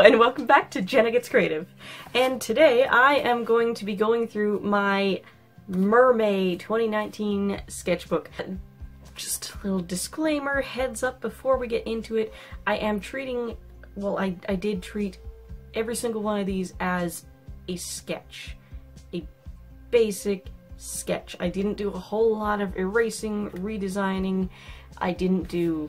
And welcome back to Jenna Gets Creative. And today I am going to be going through my MerMay 2019 sketchbook. Just a little disclaimer, heads up before we get into it. I am treating, well I, I did treat every single one of these as a sketch. A basic sketch. I didn't do a whole lot of erasing, redesigning. I didn't do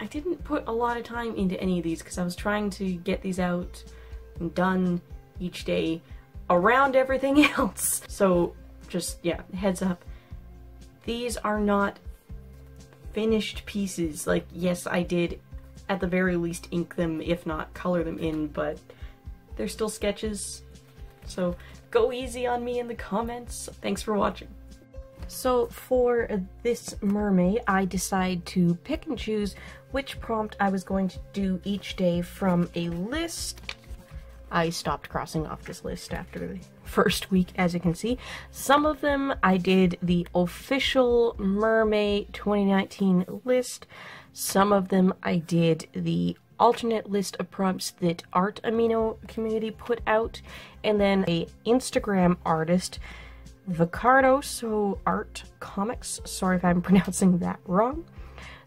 I didn't put a lot of time into any of these because I was trying to get these out and done each day around everything else. So just, yeah, heads up. These are not finished pieces. Like, yes, I did at the very least ink them, if not color them in, but they're still sketches. So go easy on me in the comments. Thanks for watching. So for this MerMay, I decide to pick and choose which prompt I was going to do each day from a list. I stopped crossing off this list after the first week, as you can see. Some of them I did the official MerMay 2019 list. Some of them I did the alternate list of prompts that Art Amino community put out, and then a Instagram artist Vicardo, so art comics. Sorry if I'm pronouncing that wrong.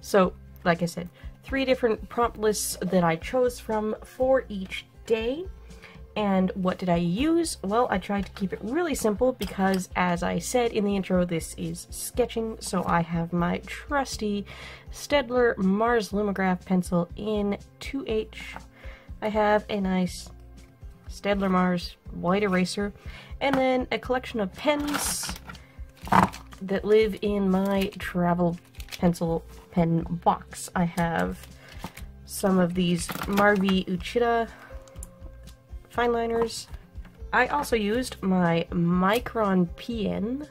So, like I said, three different prompt lists that I chose from for each day. And what did I use? Well, I tried to keep it really simple because, as I said in the intro, this is sketching, so I have my trusty Staedtler Mars Lumograph pencil in 2H. I have a nice Staedtler Mars white eraser, and then a collection of pens that live in my travel pencil pen box. I have some of these Marvy Uchida fine liners. I also used my Micron PN.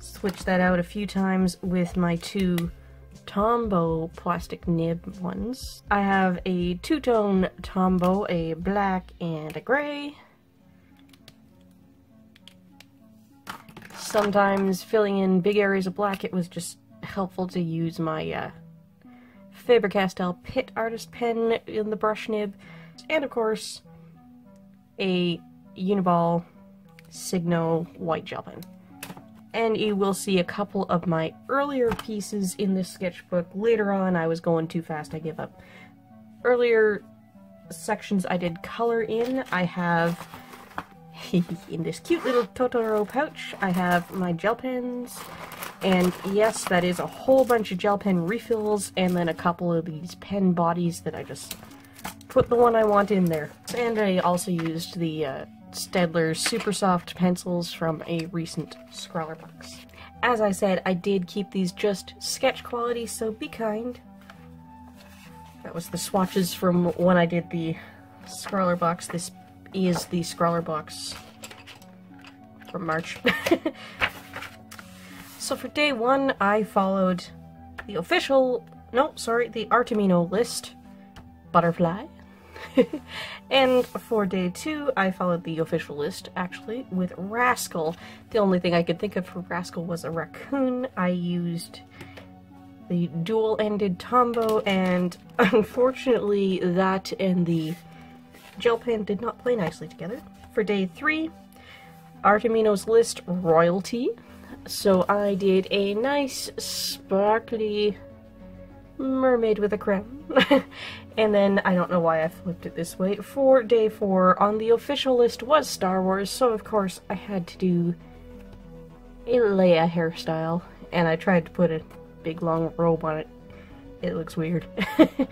Switched that out a few times with my two Tombow plastic nib ones. I have a two-tone Tombow, a black and a gray. Sometimes filling in big areas of black, it was just helpful to use my uh, Faber-Castell Pitt Artist Pen in the brush nib. And of course, a Uni-Ball Signo white gel pen and you will see a couple of my earlier pieces in this sketchbook. Later on, I was going too fast, I give up. Earlier sections I did color in. I have, in this cute little Totoro pouch, I have my gel pens, and yes, that is a whole bunch of gel pen refills, and then a couple of these pen bodies that I just put the one I want in there. And I also used the uh, Staedtler Super Soft pencils from a recent ScrawlrBox. As I said, I did keep these just sketch quality, so be kind. That was the swatches from when I did the ScrawlrBox. This is the ScrawlrBox from March. so for day one, I followed the official, no, sorry, the Art Amino list, Butterfly, and for day two, I followed the official list, actually, with Rascal. The only thing I could think of for Rascal was a raccoon. I used the dual-ended Tombow, and unfortunately that and the gel pen did not play nicely together. For day three, Art Amino's List Royalty. So I did a nice, sparkly mermaid with a crown. and then, I don't know why I flipped it this way, for day four on the official list was Star Wars, so of course I had to do a Leia hairstyle, and I tried to put a big long robe on it. It looks weird.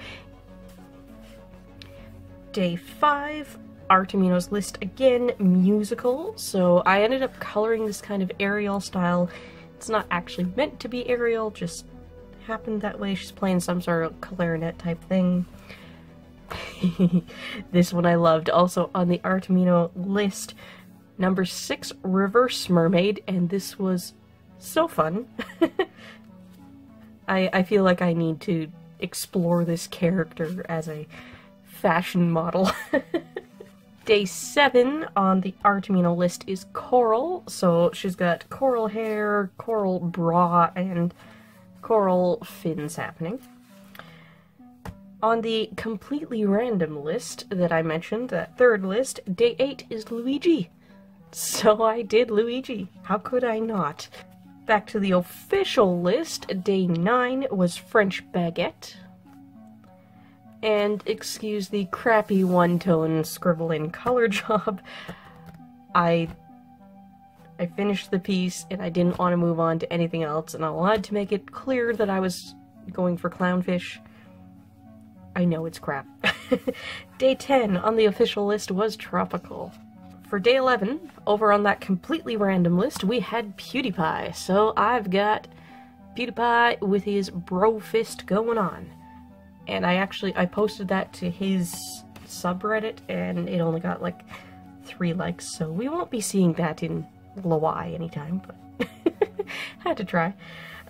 day five, Art Amino's List again, musical, so I ended up coloring this kind of Ariel style. It's not actually meant to be Ariel, just happened that way. She's playing some sort of clarinet type thing. this one I loved. Also on the Art Amino list, number six, Reverse Mermaid, and this was so fun. I, I feel like I need to explore this character as a fashion model. Day 7 on the Art Amino list is Coral, so she's got coral hair, coral bra, and coral fins happening. On the completely random list that I mentioned, that third list, day 8 is Luigi. So I did Luigi. How could I not? Back to the official list, day 9 was French Baguette. And excuse the crappy one-tone scribbling color job. I I finished the piece and I didn't want to move on to anything else and I wanted to make it clear that I was going for clownfish. I know it's crap. day 10 on the official list was tropical. For day 11, over on that completely random list, we had PewDiePie. So I've got PewDiePie with his bro fist going on. And I actually, I posted that to his subreddit and it only got like three likes, so we won't be seeing that in LWIAY anytime, but had to try.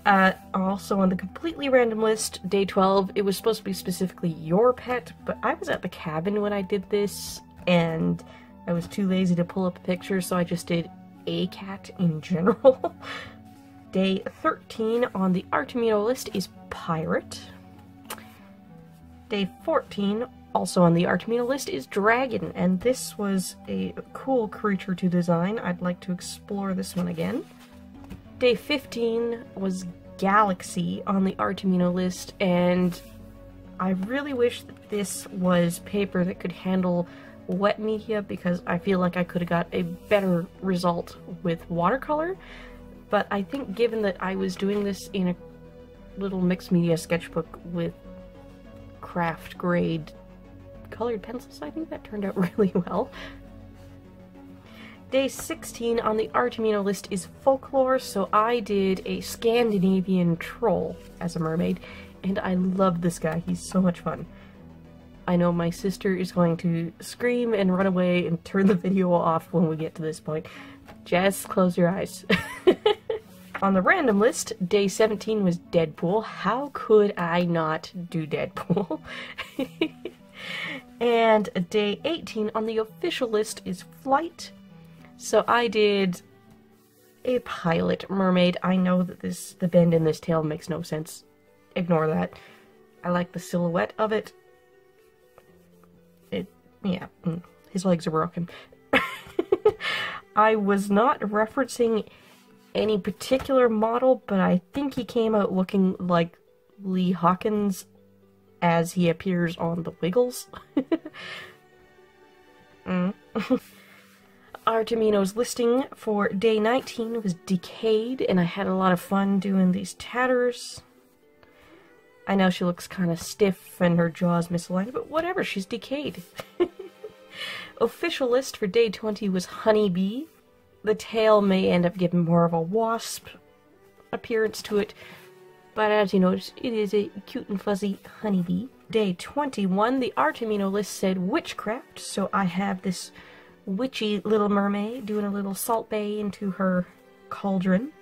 Also on the completely random list, day 12, it was supposed to be specifically your pet, but I was at the cabin when I did this, and I was too lazy to pull up a picture, so I just did a cat in general. day 13 on the Art Amino list is Pirate. Day 14 also on the Art Amino list is Dragon, and this was a cool creature to design. I'd like to explore this one again. Day 15 was Galaxy on the Art Amino list, and I really wish that this was paper that could handle wet media because I feel like I could have got a better result with watercolor. But I think given that I was doing this in a little mixed media sketchbook with craft grade colored pencils, I think that turned out really well. Day 16 on the Art Amino list is folklore, so I did a Scandinavian troll as a mermaid, and I love this guy. He's so much fun. I know my sister is going to scream and run away and turn the video off when we get to this point. Just close your eyes. On the random list, day 17 was Deadpool. How could I not do Deadpool? and day 18 on the official list is Flight. So I did a pilot mermaid. I know that this the bend in this tail makes no sense. Ignore that. I like the silhouette of it. It, yeah, mm, his legs are broken. I was not referencing any particular model, but I think he came out looking like Lee Hawkins as he appears on the Wiggles. mm. Art Amino's listing for day 19 was Decayed, and I had a lot of fun doing these tatters. I know she looks kind of stiff and her jaw's misaligned, but whatever, she's decayed. Official list for day 20 was Honeybee. The tail may end up giving more of a wasp appearance to it, but as you notice, it is a cute and fuzzy honeybee. Day 21, the Art Amino list said witchcraft, so I have this witchy little mermaid doing a little Salt Bae into her cauldron.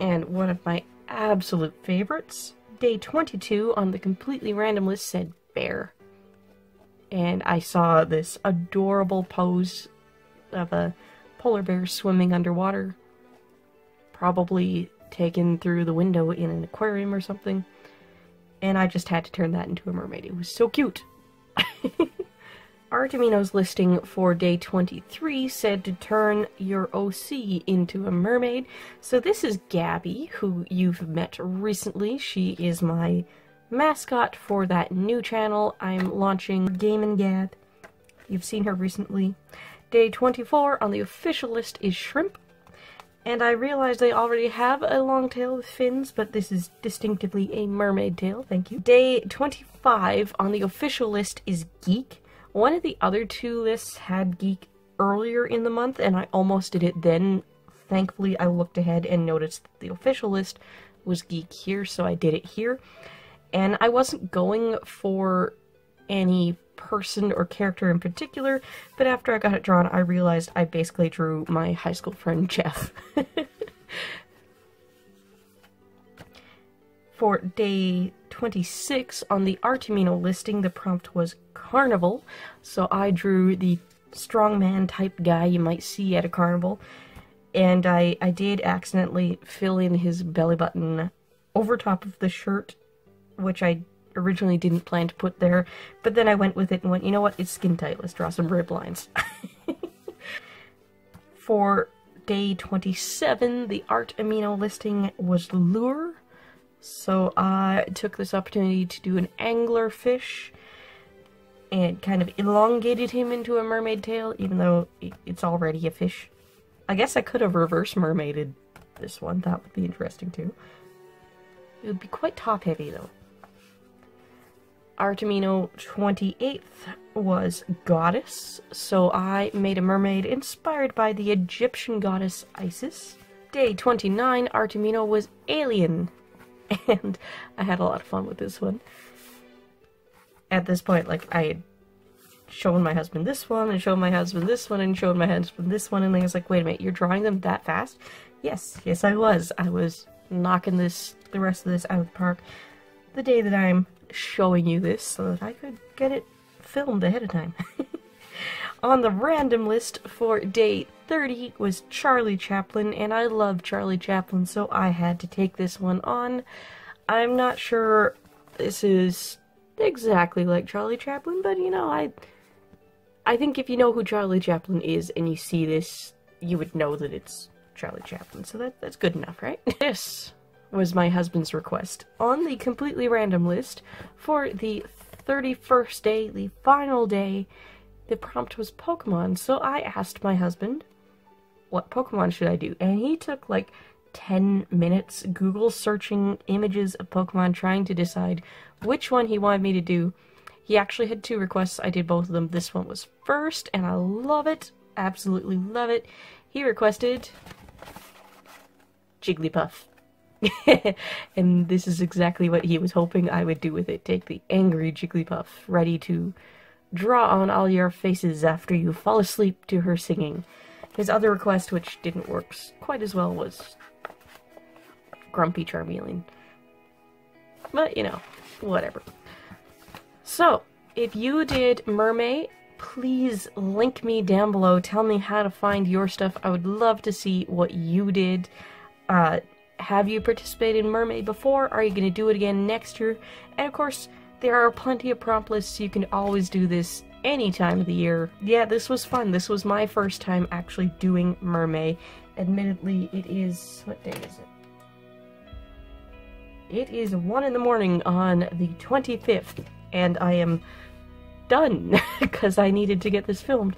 And one of my absolute favorites, day 22 on the completely random list said bear. And I saw this adorable pose of a polar bear swimming underwater. Probably taken through the window in an aquarium or something. And I just had to turn that into a mermaid. It was so cute. Art Amino's listing for day 23 said to turn your OC into a mermaid. So this is Gabby, who you've met recently. She is my mascot for that new channel I'm launching, Game and Gab. You've seen her recently. Day 24 on the official list is Shrimp. And I realize they already have a long tail with fins, but this is distinctively a mermaid tail, thank you. Day 25 on the official list is Geek. One of the other two lists had Geek earlier in the month, and I almost did it then. Thankfully, I looked ahead and noticed that the official list was Geek here, so I did it here. And I wasn't going for any person or character in particular, but after I got it drawn, I realized I basically drew my high school friend Jeff. For day 26 on the Art Amino listing, the prompt was carnival, so I drew the strongman type guy you might see at a carnival, and I, I did accidentally fill in his belly button over top of the shirt, which I originally didn't plan to put there, but then I went with it and went, you know what, it's skin tight, let's draw some rib lines. For day 27, the art amino listing was lure, so I took this opportunity to do an angler fish and kind of elongated him into a mermaid tail, even though it's already a fish. I guess I could have reverse mermaided this one, that would be interesting too. It would be quite top heavy though. Art Amino 28th was goddess, so I made a mermaid inspired by the Egyptian goddess Isis. Day 29, Art Amino was alien, and I had a lot of fun with this one. At this point, like, I had shown my husband this one, and shown my husband this one, and shown my husband this one, and I was like, wait a minute, you're drawing them that fast? Yes, yes I was. I was knocking this, the rest of this out of the park the day that I'm showing you this so that I could get it filmed ahead of time. On the random list for day 30 was Charlie Chaplin, and I love Charlie Chaplin, so I had to take this one on. I'm not sure this is exactly like Charlie Chaplin, but you know, I I think if you know who Charlie Chaplin is and you see this, you would know that it's Charlie Chaplin, so that, that's good enough, right? this was my husband's request. On the completely random list, for the 31st day, the final day, the prompt was Pokemon, so I asked my husband, what Pokemon should I do? And he took like 10 minutes Google searching images of Pokemon trying to decide which one he wanted me to do. He actually had two requests. I did both of them. This one was first, and I love it. Absolutely love it. He requested Jigglypuff. and this is exactly what he was hoping I would do with it. Take the angry Jigglypuff, ready to draw on all your faces after you fall asleep to her singing. His other request, which didn't work quite as well, was Grumpy Charmeleon. But, you know, whatever. So, if you did MerMay, please link me down below. Tell me how to find your stuff. I would love to see what you did. Uh, have you participated in MerMay before? Are you going to do it again next year? And of course, there are plenty of prompt lists. You can always do this any time of the year. Yeah, this was fun. This was my first time actually doing MerMay. Admittedly, it is... what day is it? It is 1 in the morning on the 25th, and I am done because I needed to get this filmed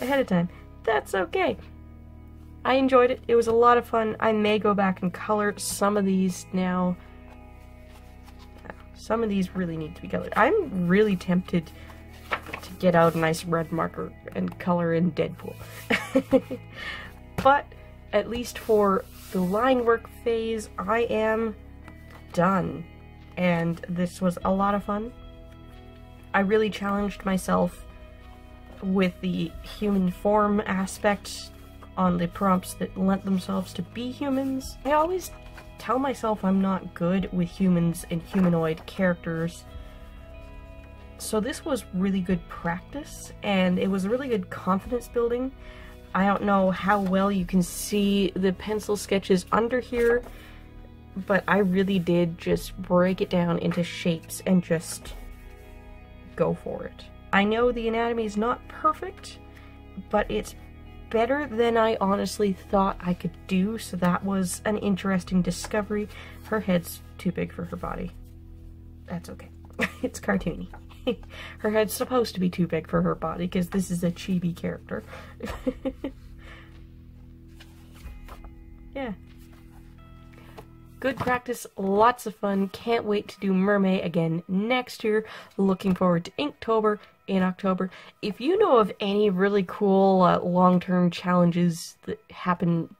ahead of time. That's okay. I enjoyed it. It was a lot of fun. I may go back and color some of these now. Some of these really need to be colored. I'm really tempted to get out a nice red marker and color in Deadpool. but at least for the line work phase, I am done. And this was a lot of fun. I really challenged myself with the human form aspect on the prompts that lent themselves to be humans. I always tell myself I'm not good with humans and humanoid characters. So this was really good practice, and it was a really good confidence building. I don't know how well you can see the pencil sketches under here, but I really did just break it down into shapes and just go for it. I know the anatomy is not perfect, but it's better than I honestly thought I could do, so that was an interesting discovery. Her head's too big for her body. That's okay. it's cartoony. her head's supposed to be too big for her body, because this is a chibi character. yeah. Good practice, lots of fun. Can't wait to do MerMay again next year. Looking forward to Inktober in October. If you know of any really cool uh, long-term challenges that happen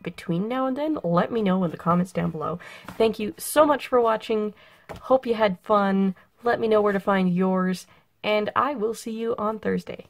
between now and then, let me know in the comments down below. Thank you so much for watching. Hope you had fun. Let me know where to find yours, and I will see you on Thursday.